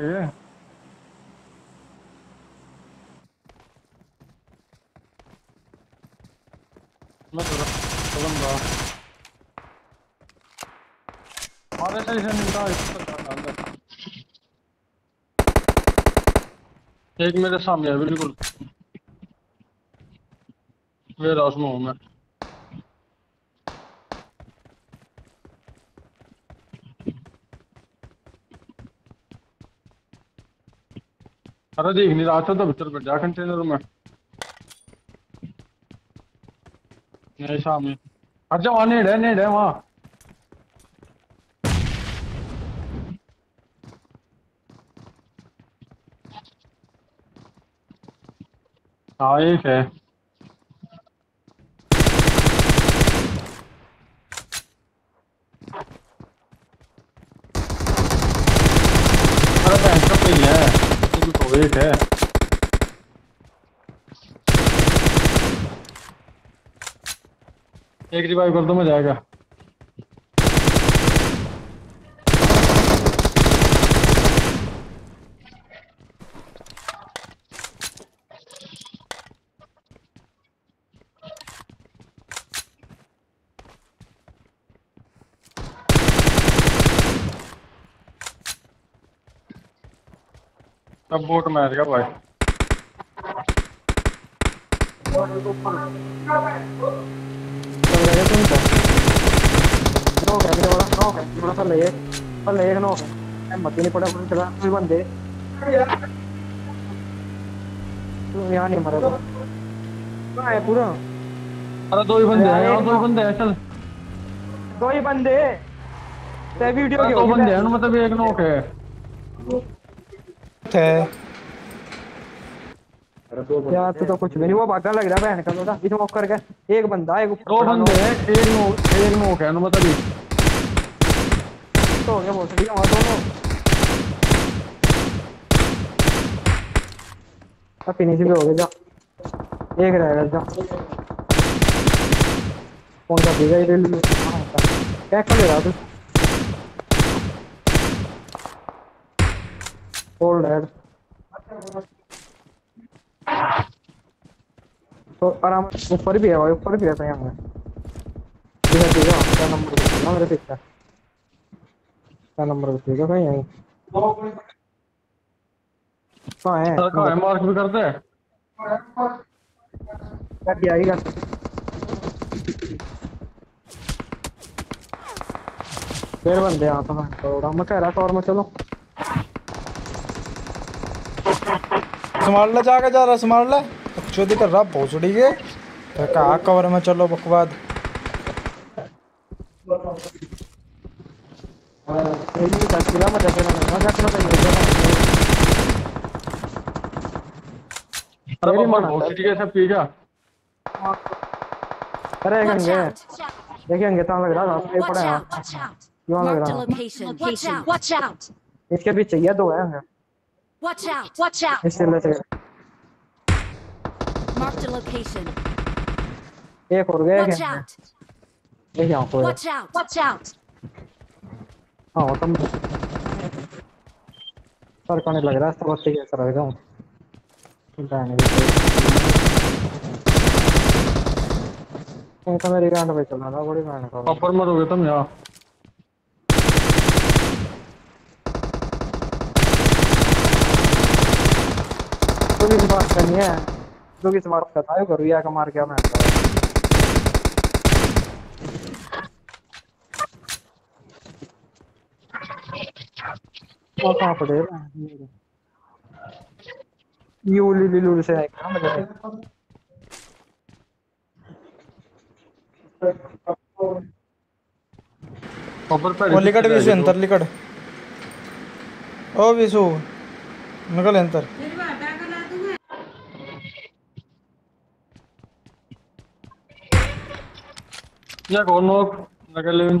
है मैं तो बंदा हमारे सही से निकला अंदर एक मेरे सामने है बिल्कुल वेयर हाउस में हूँ अरे देख नहीं रहा था तो भीतर बैठ कंटेनर में। नहीं सामने। अच्छा वहाँ नेड़ है नेड़ है वहाँ। हाँ एक है। अरे बैंक का है। ये तो एक है। एक रिवाइव कर दो मैं जाएगा अब बोट मार गया भाई नॉक है मेरे वाला नॉक है थोड़ा सा ले पर ले एक नॉक मत नहीं पड़ा कोई बंदे तू यहाँ नहीं मरा कहाँ है पूरा अरे दो ही बंदे हैं यहाँ दो ही बंदे हैं चल दो ही बंदे ते वीडियो की दो बंदे हैं मतलब एक नोक है। थे यार तू तो कुछ भी नहीं वो भागा लग रहा है बहन का लोटा। इधर नॉक करके एक बंदा एक ऊपर दो बंदे हैं एक नोक एक नोक है ना, मतलब। तो हो गया बहुत ठीक है वहाँ दोनों। अब फिनिश भी हो गया जा। एक रहेगा जा। कौन सा देगा ये ले क्या कर रहा तू। होल्ड हेड तो आराम ऊपर भी है भाई ऊपर भी है यहाँ में ठीक है ठीक है क्या नंबर बताना मेरे पिक्चर क्या नंबर बताइएगा कहीं यहीं कहाँ है? कहाँ है? मार्क भी करते हैं? गाड़ी आएगा फिर बंदे यहाँ तो मैं थोड़ा। मैं कह रहा था और मैं चलो। संभाल ले जाके जा रहा संभाल ले। चौधरी कर रहा भोसड़ी के तो कहा कवर में चलो बकवाद। अरे मेरी बहुत सिटी कैसे पी अरे Watch गंगे! देखेंगे तो लग रहा रास्ते ही पड़ा है! क्यों लग रहा? out! इसके पीछे ये दो है। Watch out! Watch out! इससे ले Marked a location. एक और गए Watch out! एक यहाँ को Watch out! Watch out! हाँ तुम सर कौन लग रहा है सब ठीक है सर रहेगा हूँ तो मेरी गांड पे चलना था बड़ी मैंने कहा ऊपर मरोगे तुम यहाँ किस बात करनी है तो किस बात का था करो या का मार क्या मैं वो कहाँ पड़े ये उली लिलू से आएगा पे वो लिकट विशु अंतर लिकट ओ विशु निकल अंतर या कौन नोक लगे लेवन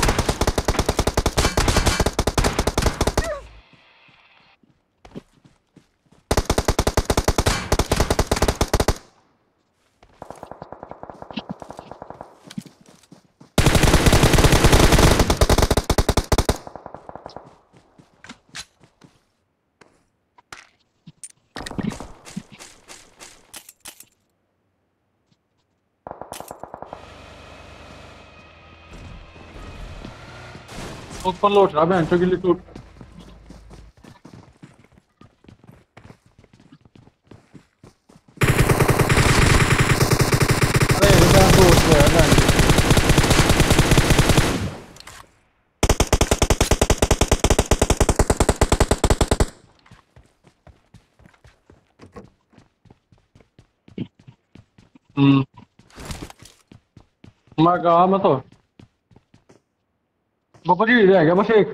ऊपर लौट रहा बहन गिल्ली टूट है हम्म मैं कहा मैं तो बाबा जी रह बस एक